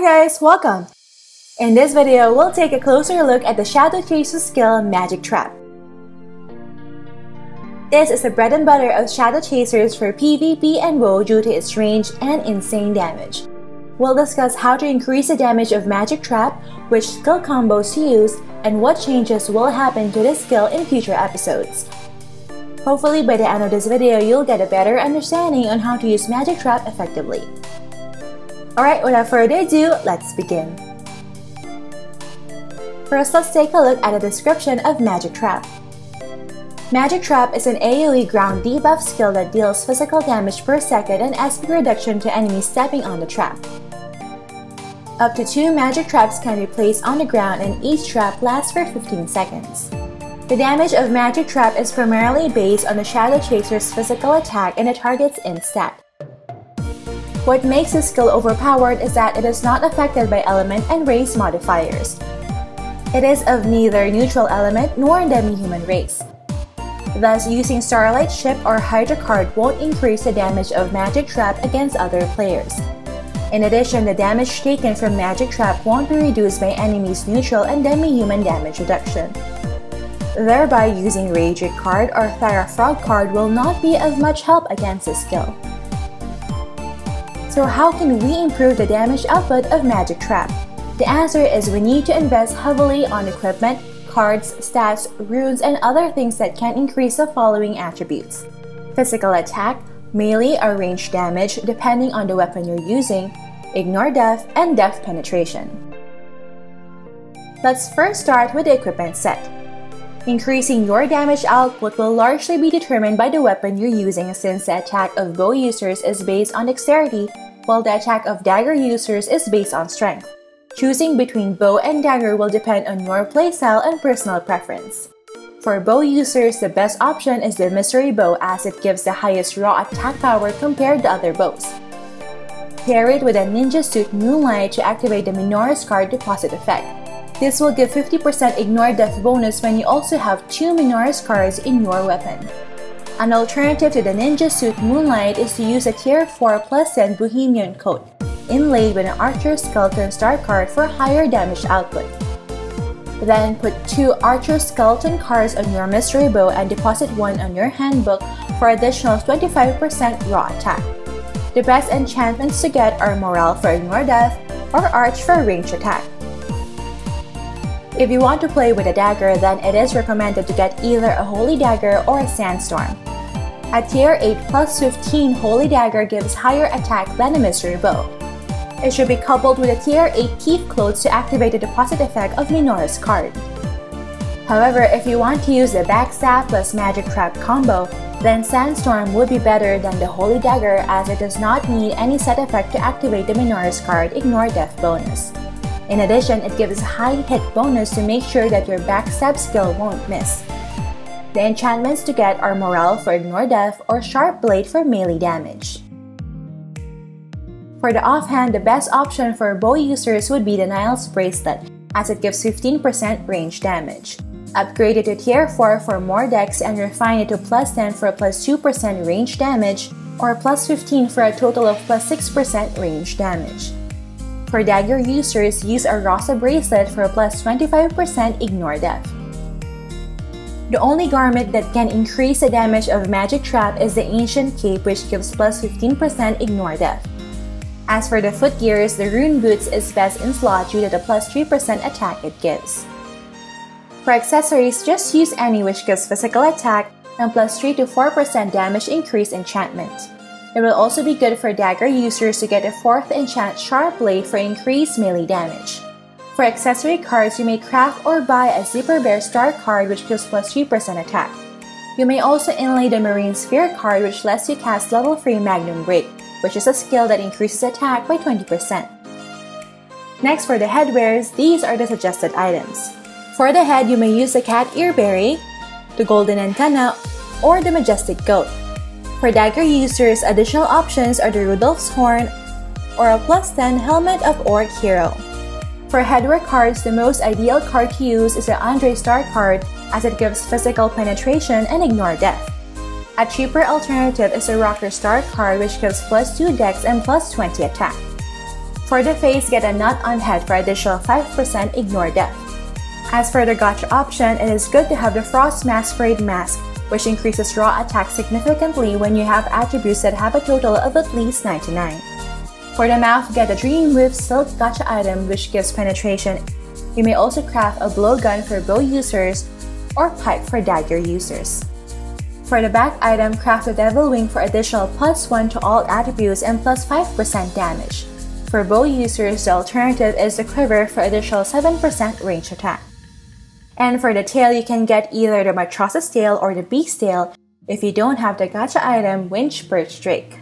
Hi guys, welcome! In this video, we'll take a closer look at the Shadow Chaser skill Magic Trap. This is the bread and butter of Shadow Chasers for PvP and WoE due to its range and insane damage. We'll discuss how to increase the damage of Magic Trap, which skill combos to use, and what changes will happen to this skill in future episodes. Hopefully by the end of this video, you'll get a better understanding on how to use Magic Trap effectively. Alright, without further ado, let's begin. First, let's take a look at the description of Magic Trap. Magic Trap is an AoE ground debuff skill that deals physical damage per second and SP reduction to enemies stepping on the trap. Up to two magic traps can be placed on the ground and each trap lasts for 15 seconds. The damage of Magic Trap is primarily based on the Shadow Chaser's physical attack and the target's int stat. What makes this skill overpowered is that it is not affected by element and race modifiers. It is of neither neutral element nor demi-human race. Thus, using Starlight Ship or Hydra card won't increase the damage of Magic Trap against other players. In addition, the damage taken from Magic Trap won't be reduced by enemies' neutral and demi-human damage reduction. Thereby, using Rager card or Frog card will not be of much help against this skill. So how can we improve the damage output of Magic Trap? The answer is we need to invest heavily on equipment, cards, stats, runes, and other things that can increase the following attributes. Physical attack, melee or range damage depending on the weapon you're using, ignore DEF, and DEF penetration. Let's first start with the equipment set. Increasing your damage output will largely be determined by the weapon you're using since the attack of bow users is based on dexterity, while the attack of dagger users is based on strength. Choosing between bow and dagger will depend on your playstyle and personal preference. For bow users, the best option is the Mystery Bow as it gives the highest raw attack power compared to other bows. Pair it with a Ninja Suit Moonlight to activate the Minoru card deposit effect. This will give 50% ignore DEF bonus when you also have 2 Minoru cards in your weapon. An alternative to the Ninja Suit Moonlight is to use a Tier 4 plus 10 Bohemian coat, inlaid with an Archer Skeleton Star card for higher damage output. Then put 2 Archer Skeleton cards on your Mystery Bow and deposit 1 on your handbook for additional 25% raw attack. The best enchantments to get are Morale for Ignore DEF or Arch for range attack. If you want to play with a dagger, then it is recommended to get either a Holy Dagger or a Sandstorm. A Tier 8 plus 15 Holy Dagger gives higher attack than a Mystery Bow. It should be coupled with a Tier 8 Thief Clothes to activate the deposit effect of Minorous card. However, if you want to use the Backstab plus Magic Trap combo, then Sandstorm would be better than the Holy Dagger as it does not need any set effect to activate the Minorous card Ignore DEF bonus. In addition, it gives high hit bonus to make sure that your backstab skill won't miss. The enchantments to get are Morale for Ignore DEF or Sharp Blade for melee damage. For the offhand, the best option for bow users would be the Niles Bracelet, as it gives 15% range damage. Upgrade it to Tier 4 for more dex and refine it to plus 10 for plus 2% range damage, or plus 15 for a total of plus 6% range damage. For dagger users, use a Rasa bracelet for plus 25% ignore DEF. The only garment that can increase the damage of Magic Trap is the Ancient Cape which gives plus 15% ignore DEF. As for the foot gears, the Rune Boots is best in slot due to the plus 3% attack it gives. For accessories, just use any which gives physical attack and plus 3 to 4% damage increase enchantment. It will also be good for dagger users to get a 4th enchant sharp blade for increased melee damage. For accessory cards, you may craft or buy a Zipper Bear Star card which gives plus 3% attack. You may also inlay the Marine Sphere card which lets you cast level 3 Magnum Break, which is a skill that increases attack by 20%. Next for the headwears, these are the suggested items. For the head, you may use the Cat Ear Beret, the Golden Antenna, or the Majestic Goat. For dagger users, additional options are the Rudolph's Horn or a plus 10 Helmet of Orc Hero. For headwear cards, the most ideal card to use is the Andre Star card as it gives physical penetration and ignore DEF. A cheaper alternative is the Rocker Star card which gives plus 2 dex and plus 20 attack. For the face, get a nut on head for additional 5% ignore DEF. As for the gacha option, it is good to have the Frost Masquerade Mask, which increases raw attack significantly when you have attributes that have a total of at least 99. For the mouth, get the Dream Whip Silk Gacha item which gives penetration. You may also craft a blowgun for bow users or pipe for dagger users. For the back item, craft a Devil Wing for additional plus 1 to all attributes and plus 5% damage. For bow users, the alternative is the Quiver for additional 7% range attack. And for the tail, you can get either the Matrosa's tail or the Beast tail if you don't have the gacha item Winch Perch Drake.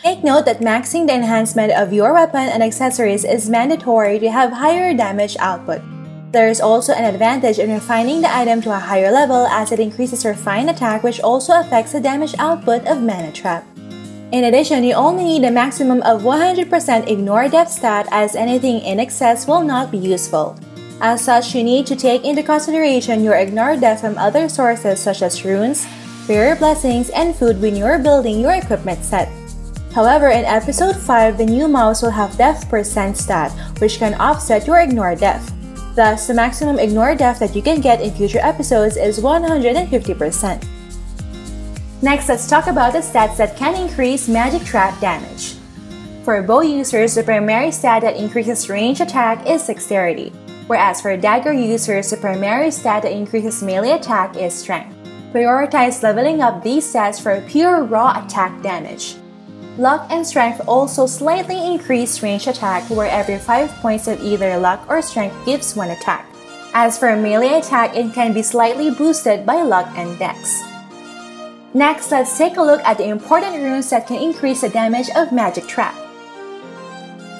Take note that maxing the enhancement of your weapon and accessories is mandatory to have higher damage output. There is also an advantage in refining the item to a higher level as it increases your fine attack which also affects the damage output of Mana Trap. In addition, you only need a maximum of 100% ignore DEF stat as anything in excess will not be useful. As such, you need to take into consideration your ignore DEF from other sources such as runes, rare blessings, and food when you are building your equipment set. However, in episode 5, the new mouse will have DEF percent stat, which can offset your ignore DEF. Thus, the maximum ignore DEF that you can get in future episodes is 150%. Next, let's talk about the stats that can increase magic trap damage. For bow users, the primary stat that increases range attack is dexterity, whereas for dagger users, the primary stat that increases melee attack is strength. Prioritize leveling up these stats for pure raw attack damage. Luck and Strength also slightly increase range attack where every 5 points of either Luck or Strength gives 1 attack. As for melee attack, it can be slightly boosted by Luck and Dex. Next, let's take a look at the important runes that can increase the damage of Magic Trap.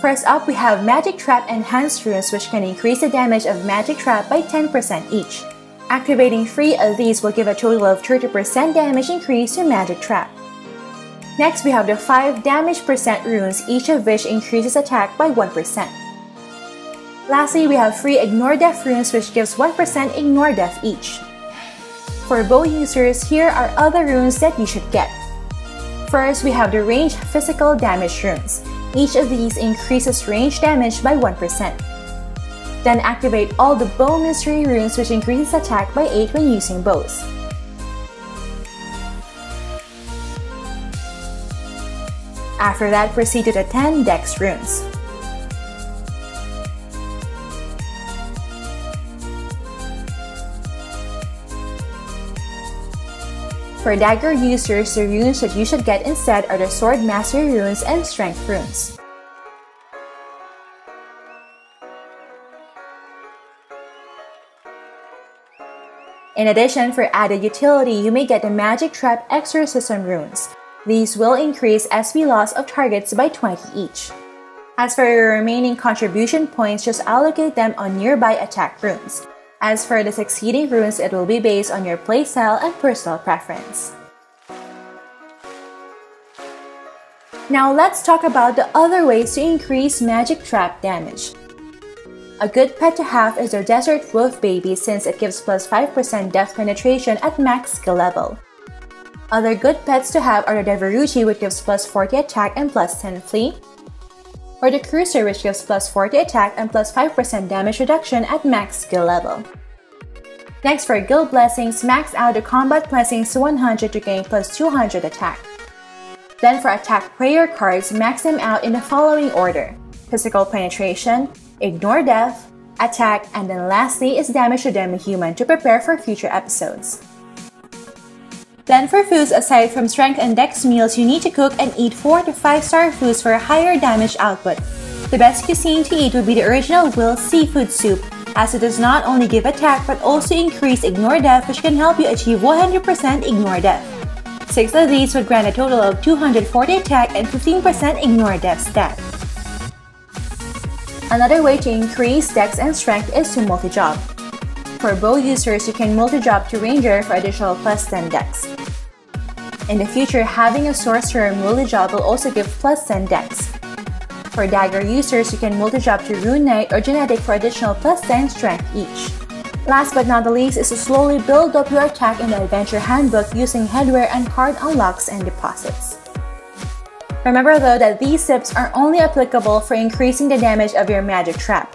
First up, we have Magic Trap Enhanced runes which can increase the damage of Magic Trap by 10% each. Activating 3 of these will give a total of 30% damage increase to Magic Trap. Next, we have the 5 damage percent runes, each of which increases attack by 1%. Lastly, we have 3 Ignore DEF runes which gives 1% Ignore DEF each. For bow users, here are other runes that you should get. First, we have the range physical damage runes. Each of these increases range damage by 1%. Then activate all the bow mystery runes which increases attack by 8 when using bows. After that, proceed to the 10 Dex runes. For dagger users, the runes that you should get instead are the Sword Mastery runes and Strength runes. In addition, for added utility, you may get the Magic Trap Exorcism runes. These will increase SP loss of targets by 20 each. As for your remaining contribution points, just allocate them on nearby attack runes. As for the succeeding runes, it will be based on your playstyle and personal preference. Now let's talk about the other ways to increase magic trap damage. A good pet to have is the Desert Wolf Baby since it gives plus 5% DEF penetration at max skill level. Other good pets to have are the Deviruchi which gives plus 40 attack and plus 10 flee, or the Cruiser which gives plus 40 attack and plus 5% damage reduction at max skill level. Next for Guild Blessings, max out the Combat Blessings to 100 to gain plus 200 attack. Then for Attack Prayer cards, max them out in the following order. Physical Penetration, Ignore DEF, Attack, and then lastly is Damage to Demi-Human to prepare for future episodes. Then for foods aside from strength and dex meals, you need to cook and eat 4 to 5 star foods for a higher damage output. The best cuisine to eat would be the original Will seafood soup, as it does not only give attack but also increase ignore DEF which can help you achieve 100% ignore DEF. 6 of these would grant a total of 240 attack and 15% ignore DEF stat. Another way to increase dex and strength is to multi-job. For bow users, you can multi-job to Ranger for additional plus 10 dex. In the future, having a sorcerer multi-job will also give plus 10 dex. For dagger users, you can multi-job to Rune Knight or Genetic for additional plus 10 strength each. Last but not the least is to slowly build up your attack in the Adventure Handbook using headwear and card unlocks and deposits. Remember though that these tips are only applicable for increasing the damage of your magic trap.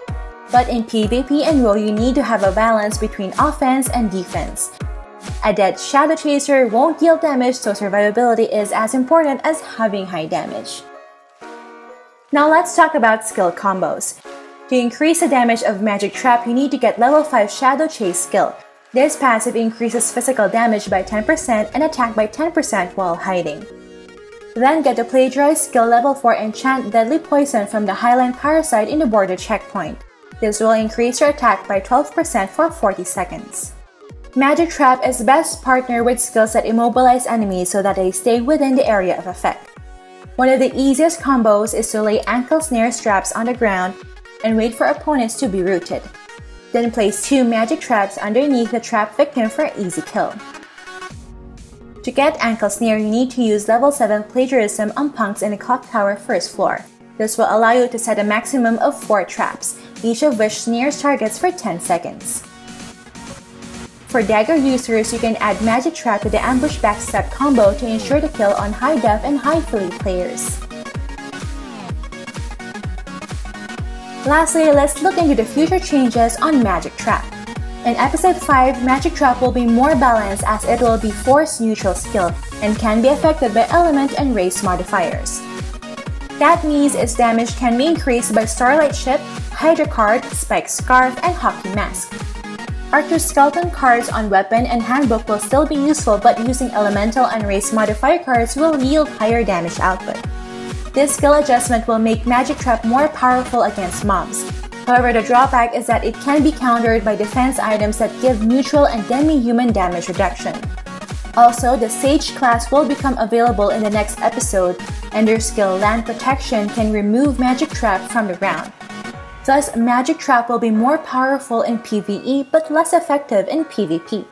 But in PvP and WoE, you need to have a balance between offense and defense. A dead Shadow Chaser won't deal damage, so survivability is as important as having high damage. Now let's talk about skill combos. To increase the damage of Magic Trap, you need to get level 5 Shadow Chase skill. This passive increases physical damage by 10% and attack by 10% while hiding. Then get the Plagiarize skill level 4 Enchant Deadly Poison from the Highland Parasite in the border checkpoint. This will increase your attack by 12% for 40 seconds. Magic Trap is best partnered with skills that immobilize enemies so that they stay within the area of effect. One of the easiest combos is to lay ankle snare straps on the ground and wait for opponents to be rooted. Then place two magic traps underneath the trap victim for an easy kill. To get ankle snare, you need to use level 7 plagiarism on punks in the clock tower first floor. This will allow you to set a maximum of 4 traps, each of which snares targets for 10 seconds. For dagger users, you can add magic trap to the ambush backstab combo to ensure the kill on high def and high flee players. Lastly, let's look into the future changes on Magic Trap. In Episode 5, Magic Trap will be more balanced as it will be force neutral skill and can be affected by element and race modifiers. That means its damage can be increased by Starlight Ship, Hydra card, Spike Scarf, and Hockey Mask. Archer Skeleton cards on weapon and handbook will still be useful but using elemental and race modifier cards will yield higher damage output. This skill adjustment will make Magic Trap more powerful against mobs. However, the drawback is that it can be countered by defense items that give neutral and demi-human damage reduction. Also, the Sage class will become available in the next episode, and their skill Land Protection can remove Magic Trap from the ground. Thus, Magic Trap will be more powerful in PvE but less effective in PvP.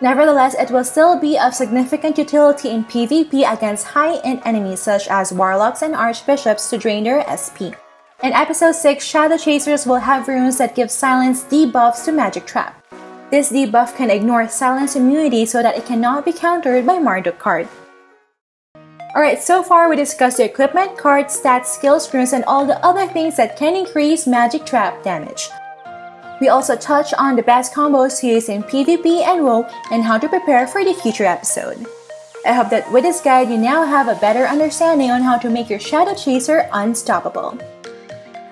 Nevertheless, it will still be of significant utility in PvP against high-end enemies such as Warlocks and Archbishops to drain their SP. In Episode 6, Shadow Chasers will have runes that give silence debuffs to Magic Trap. This debuff can ignore silence immunity so that it cannot be countered by Marduk card. Alright, so far we discussed the equipment, cards, stats, skills, runes, and all the other things that can increase Magic Trap damage. We also touched on the best combos to use in PvP and WoE and how to prepare for the future episode. I hope that with this guide you now have a better understanding on how to make your Shadow Chaser unstoppable.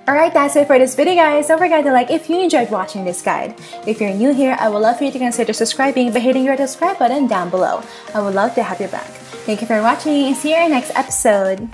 Alright, that's it for this video guys. Don't forget to like if you enjoyed watching this guide. If you're new here, I would love for you to consider subscribing by hitting your subscribe button down below. I would love to have you back. Thank you for watching and see you in our next episode.